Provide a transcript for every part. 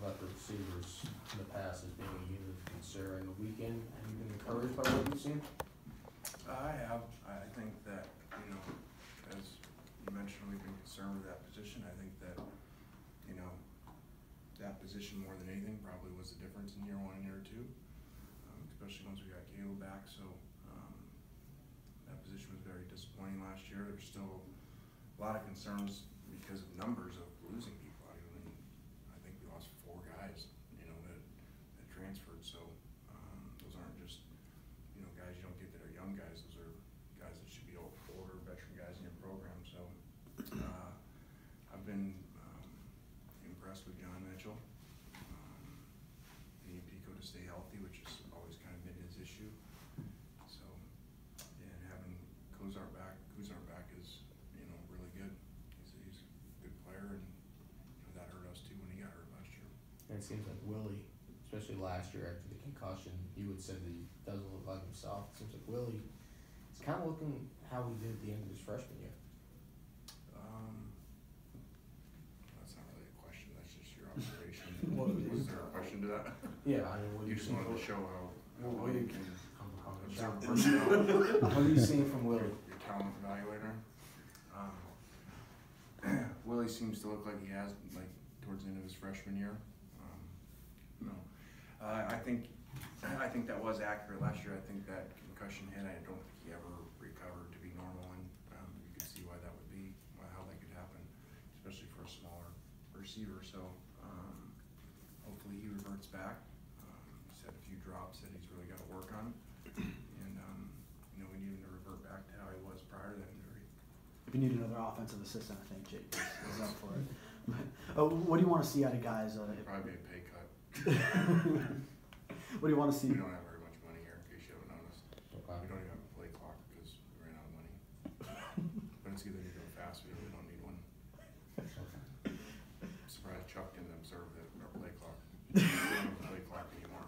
about the receivers in the past as being a unit of concern. The weekend, have you been encouraged by what you've seen? I have, I think that, you know, as you mentioned, we've been concerned with that position, I think that, you know, that position more than anything probably was the difference in year one and year two, um, especially once we got Caleb back, so, um, that position was very disappointing last year, there's still a lot of concerns because of numbers of losing people, I mean, I think we lost four guys, you know, that, that transferred, so, um, those aren't just you know, guys you don't get that are young guys, those are guys that should be ol- older, veteran guys in your program, so, uh, I've been, um, impressed with John Mitchell. Um, We need Pico to stay healthy, which has always kind of been his issue, so, and having Kozar back, Kozar back is, you know, really good. He's, he's a good player, and, you know, that hurt us too when he got hurt last year. And it seems like Willie, especially last year after the concussion, you had said that he doesn't look like himself. It seems like Willie is kind of looking how he did at the end of his freshman year. Um, that's not really a question, that's just your observation. Well, Was there a question to that? Yeah, I mean, what do You you just see? wanted to show how, Well, how what do you you- can I'm, I'm observe personnel, What are you seeing from Willie? your talent evaluator. Um, Willie seems to look like he has, like, towards the end of his freshman year. No, uh, I think, I think that was accurate last year, I think that concussion hit, I don't think he ever recovered to be normal, and, um, you could see why that would be, why, how that could happen, especially for a smaller receiver, so, um, hopefully he reverts back. Um, he's had a few drops that he's really gotta work on, and, um, you know, we need him to revert back to how he was prior to that injury. If you need another offensive assistant, I think Jake is, is up for it. Uh, what do you want to see out of guys? Uh, Probably a pay cut. what do you want to see? We don't have very much money here, in case you haven't noticed. We don't even have a play clock because we ran out of money. But it's either you go fast, we really don't need one. Okay. Surprised Chuck didn't observe that our play clock. We don't have a play clock anymore.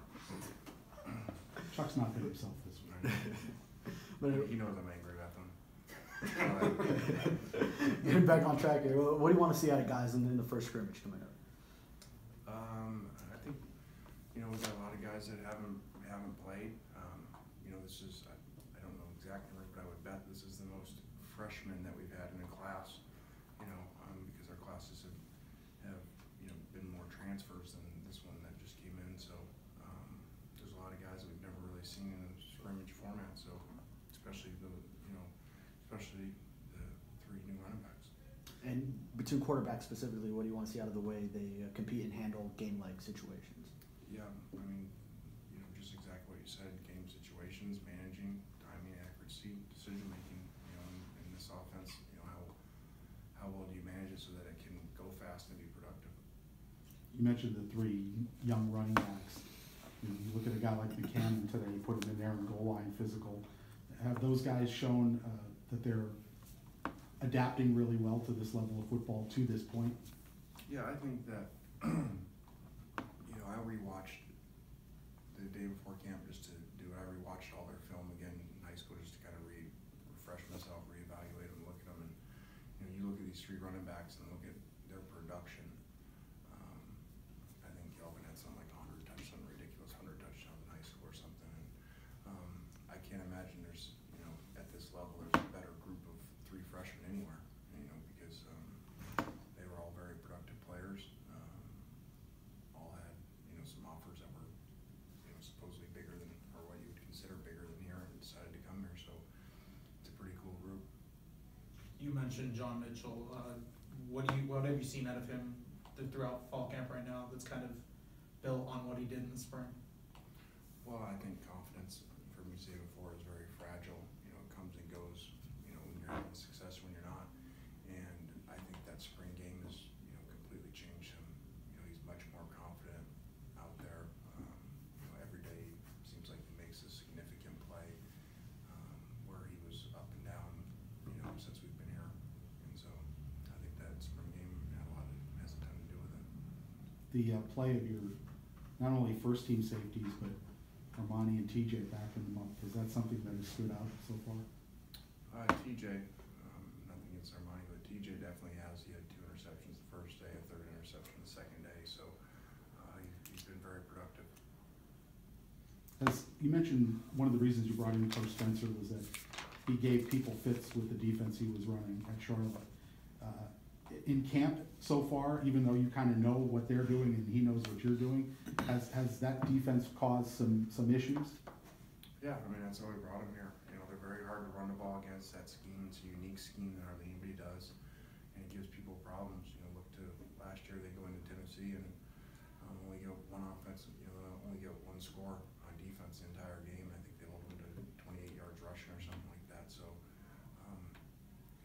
Chuck's not been himself this week. But He knows I'm angry about them. getting back on track here. What do you want to see out of guys in, in the first scrimmage coming up? Um, I think, you know, we've got a lot of guys that haven't, haven't played. Um, you know, this is, I, I don't know exactly, but I would bet this is the most freshmen that we've had in a class. You know, um, because our classes have, have, you know, been more transfers than this one that just came in, so, um, there's a lot of guys that we've never really seen in a scrimmage format, so, especially the, you know, especially the three new running backs. And between quarterbacks specifically, what do you want to see out of the way they uh, compete and handle game-like situations? Yeah, I mean, you know, just exactly what you said, game situations, managing, timing, accuracy, decision making, you know, in, in this offense, you know, how, how well do you manage it so that it can go fast and be productive? You mentioned the three young running backs. You know, you look at a guy like Buchanan today, you put him in there in goal line physical. Have those guys shown uh, that they're adapting really well to this level of football to this point? Yeah, I think that, you know, I rewatched the day before camp just to do it. I rewatched all their film again in high school just to kind of re, refresh myself, reevaluate them, look at them. And, you know, you look at these three running backs and look at their production. Um, I think Kelvin had something like hundred touchdowns, something ridiculous, hundred touchdowns in high school or something. And, um, I can't imagine there's, you know, at this level, there's a better group of three freshmen anywhere, you know, because, um, they were all very productive players. Um, all had, you know, some offers that were, you know, supposedly bigger than, or what you would consider bigger than here and decided to come here, so it's a pretty cool group. You mentioned John Mitchell. Uh, what do you, what have you seen out of him th- throughout fall camp right now that's kind of built on what he did in the spring? Well, I think confidence, for me say before, is very fragile, you know, it comes and goes, you know, when you're the uh, play of your not only first team safeties but Armani and TJ back in the month Is that something that has stood out so far? Uh, TJ, um, nothing against Armani, but TJ definitely has. He had two interceptions the first day, a third interception the second day, so uh, he, has been very productive. As you mentioned, one of the reasons you brought in Coach Spencer was that he gave people fits with the defense he was running at Charlotte. Uh, in camp so far, even though you kind of know what they're doing and he knows what you're doing, has, has that defense caused some, some issues? Yeah, I mean, that's why we brought him here. You know, they're very hard to run the ball against. That scheme, it's a unique scheme that hardly anybody does. And it gives people problems. You know, look to last year, they go into Tennessee and um, only get one offense, you know, only get one score on defense the entire game. I think they held them to twenty-eight yards rushing or something like that. So, um,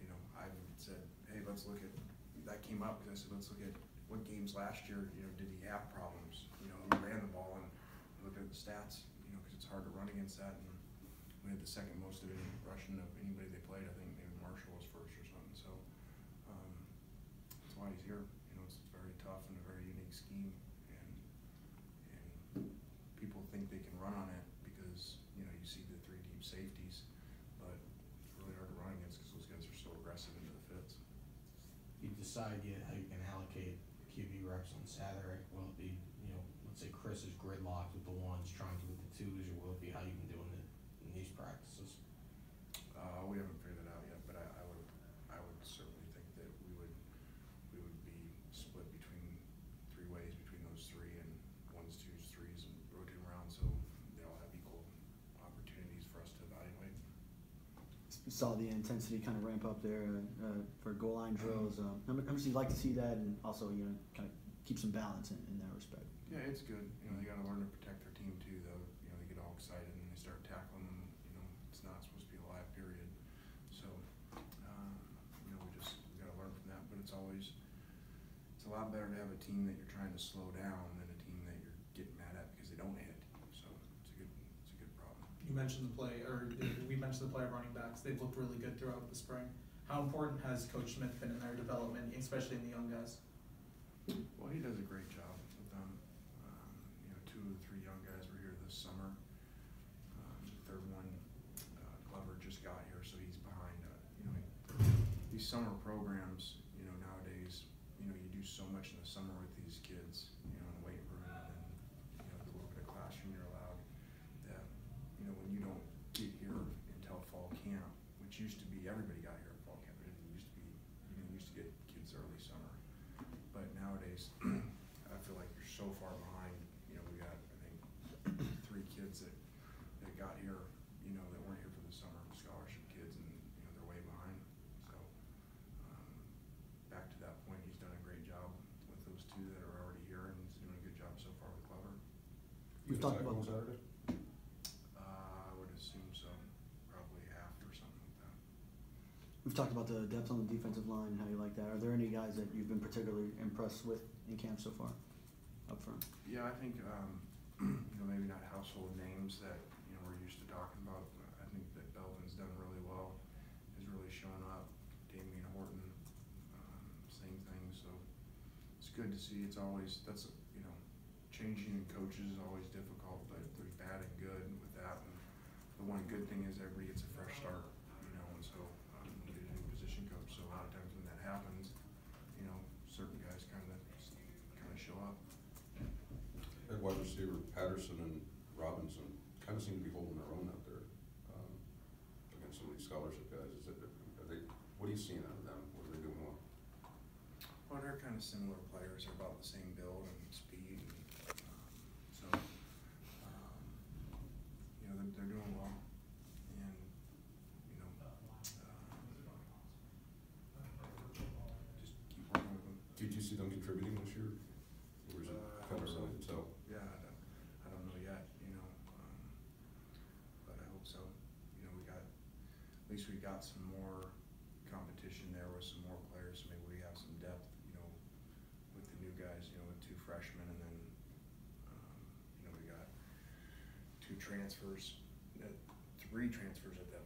you know, I said, hey, let's look at, that came up because I said, let's look at what games last year, you know, did he have problems? You know, who ran the ball and look at the stats, you know, because it's hard to run against that. And we had the second most of any rushing of anybody they played. I think maybe Marshall was first or something. So, um, that's why he's here. You know, it's very tough and a very unique scheme. And, and people think they can run on it because, you know, you see the three deep safeties, but it's really hard to run against because those guys are so aggressive into the fits. You decide yet how you can allocate QB reps on Saturday, will it be, you know, let's say Chris is gridlocked with the ones, trying to with the twos, or will it be how you've been doing it in these practices? Uh, we haven't figured it out yet, but I, I would, I would certainly think that we would, we would be split between three ways between those three and ones, twos, threes and rotate around, so they all have equal opportunities for us to evaluate. Saw the intensity kind of ramp up there uh, for goal line drills. Um, how much how much do you like to see that, and also you know kind of keep some balance in, in that respect? Yeah, it's good, you know, they gotta learn to protect their team too, though, you know, they get all excited and they start tackling them, you know, it's not supposed to be a live period. So, um, you know, we just, we gotta learn from that, but it's always, it's a lot better to have a team that you're trying to slow down than a team that you're getting mad at because they don't hit, so it's a good, it's a good problem. You mentioned the play, or we mentioned the play of running backs. They've looked really good throughout the spring. How important has Coach Smith been in their development, especially in the young guys? Well, he does a great job with them. Um, you know, two of the three young guys were here this summer. Um, the third one, uh, Glover just got here, so he's behind, uh, you know, these summer programs, you know, nowadays, you know, you do so much in the summer with these kids, you know, in the weight room and then, you know, the little bit of classroom you're allowed, that, you know, when you don't get here until fall camp, which used to be, everybody got here at fall camp, it didn't used to be, you know, you used to get kids early summer. But nowadays, I feel like you're so far behind, you know, we got, I think, three kids that, that got here, you know, that weren't here for the summer, scholarship kids, and, you know, they're way behind. So, um, back to that point, he's done a great job with those two that are already here, and he's doing a good job so far with Glover. We've talked about Saturday? Uh, I would assume so, probably half or something like that. We've talked about the depth on the defensive line and how you like that. Are there any guys that you've been particularly impressed with in camp so far, up front? Yeah, I think, um, you know, maybe not household names that, you know, we're used to talking about. but I think that Belvin's done really well, has really shown up. Damian Horton, um, same thing, so it's good to see. It's always, that's, you know, changing in coaches is always difficult, but there's bad and good with that. And the one good thing is everybody gets a fresh start, you know, and so, um, get a new position coach, so a lot of times when that happens, you know, certain guys kinda, kinda show up. That wide receiver Patterson and Robinson kind of seem to be holding their own out there, um, against some of these scholarship guys. Is it, are they, what are you seeing out of them? What are they doing well? Well, they're kind of similar players, they're about the same build and speed, and, um, so, um, you know, they're, they're doing well, and, you know, um, just keep working with them. Did you see them contributing this year? Or is it Uh, kind of so. to? Yeah, I don't, I don't know yet, you know, um, but I hope so. You know, we got, at least we got some more competition there with some more players, so maybe we have some depth, you know, with the new guys, freshmen and then, um, you know, we got two transfers, uh, three transfers at that